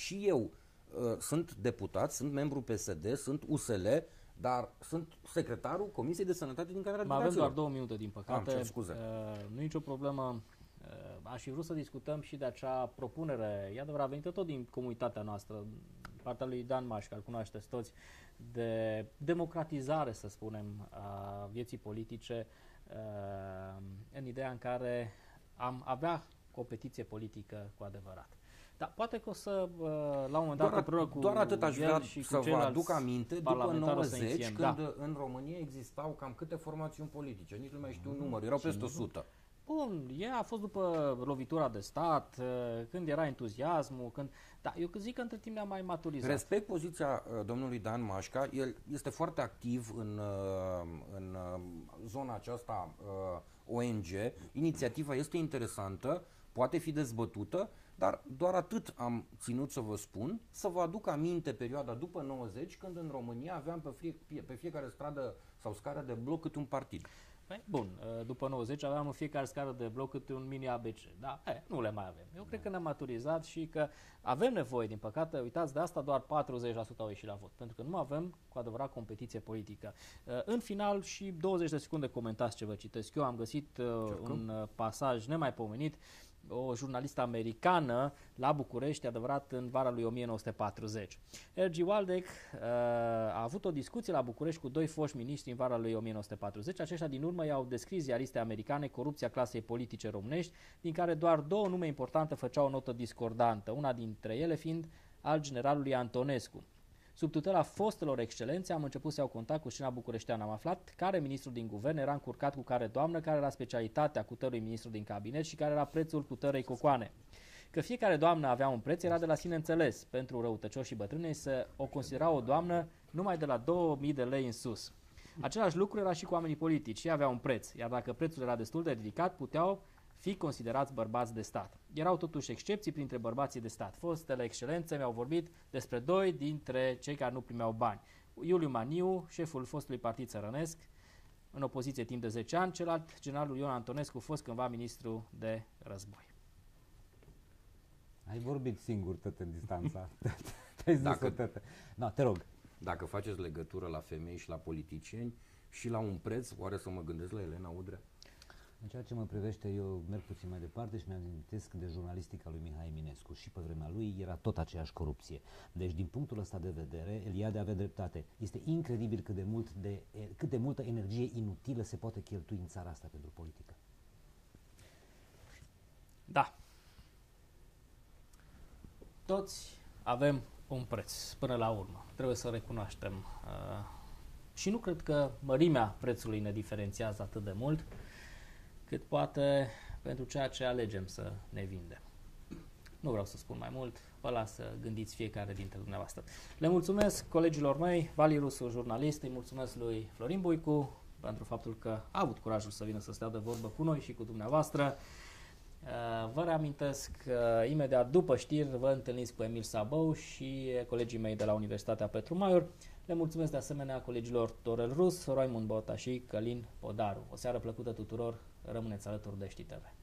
Și eu uh, sunt deputat, sunt membru PSD, sunt USL, dar sunt secretarul Comisiei de Sănătate din Camera Mai avem doar două minute, din păcate. Am, scuze. Uh, nu e nicio problemă. Uh, aș fi vrut să discutăm și de acea propunere, e adevărat, venită tot din comunitatea noastră, partea lui Dan Maș, care cunoașteți toți, de democratizare, să spunem, a vieții politice, uh, în ideea în care am avea competiție politică cu adevărat. Dar poate că o să, uh, la un moment dat, doar, împreună cu doar atât aș vrea și să cu vă aduc aminte, după 90, când da. în România existau cam câte formațiuni politice, nici nu mai știu numărul, erau peste 100. Bun, ea a fost după lovitura de stat, uh, când era entuziasmul, când... Da, eu zic că între timp ne-am mai maturizat. Respect poziția uh, domnului Dan Mașca, el este foarte activ în, uh, în zona aceasta ONG, inițiativa este interesantă, poate fi dezbătută, dar doar atât am ținut să vă spun, să vă aduc aminte perioada după 90, când în România aveam pe, fie, pe fiecare stradă sau scară de bloc cât un partid. Păi, bun, ă, după 90 aveam în fiecare scară de bloc câte un mini ABC. Da, e, nu le mai avem. Eu cred că ne-am maturizat și că avem nevoie, din păcate, uitați, de asta doar 40% au ieșit la vot, pentru că nu avem cu adevărat competiție politică. Ă, în final și 20 de secunde comentați ce vă citesc. Eu am găsit uh, un pasaj nemaipomenit o jurnalistă americană la București, adevărat, în vara lui 1940. R.G. Waldeck uh, a avut o discuție la București cu doi foști miniștri în vara lui 1940. Aceștia din urmă i-au descris ziariste americane corupția clasei politice românești, din care doar două nume importante făceau o notă discordantă, una dintre ele fiind al generalului Antonescu. Sub tutela fostelor excelențe am început să iau contact cu scena bucureșteană. Am aflat care ministru din guvern era încurcat cu care doamnă, care era specialitatea cutărui ministru din cabinet și care era prețul cutărei cocoane. Că fiecare doamnă avea un preț era de la sine înțeles. Pentru răutăcioși și bătrâni să o considera o doamnă numai de la 2000 de lei în sus. Același lucru era și cu oamenii politici. Ei aveau un preț, iar dacă prețul era destul de ridicat, puteau fi considerați bărbați de stat. Erau totuși excepții printre bărbații de stat. Fostele excelențe mi-au vorbit despre doi dintre cei care nu primeau bani. Iuliu Maniu, șeful fostului partid țărănesc, în opoziție timp de 10 ani, celălalt, generalul Ion Antonescu, fost cândva ministru de război. Ai vorbit singur tot în distanța. Te-ai zis Dacă, tătă. No, te rog. Dacă faceți legătură la femei și la politicieni și la un preț, oare să mă gândesc la Elena Udrea? În ceea ce mă privește, eu merg puțin mai departe și mi-am amintesc de jurnalistica lui Mihai Eminescu. Și pe vremea lui era tot aceeași corupție. Deci, din punctul ăsta de vedere, Eliade avea dreptate. Este incredibil cât de, mult de, cât de multă energie inutilă se poate cheltui în țara asta pentru politică. Da. Toți avem un preț, până la urmă. Trebuie să recunoaștem. Uh, și nu cred că mărimea prețului ne diferențiază atât de mult cât poate pentru ceea ce alegem să ne vindem. Nu vreau să spun mai mult, vă las să gândiți fiecare dintre dumneavoastră. Le mulțumesc colegilor mei, Vali Rusu, jurnalist, îi mulțumesc lui Florin Buicu pentru faptul că a avut curajul să vină să stea de vorbă cu noi și cu dumneavoastră. Uh, vă reamintesc că imediat după știri vă întâlniți cu Emil Sabău și colegii mei de la Universitatea Petru Maior. Le mulțumesc de asemenea colegilor Torel Rus, Raimund Botaș și Călin Podaru. O seară plăcută tuturor, rămâneți alături de TV.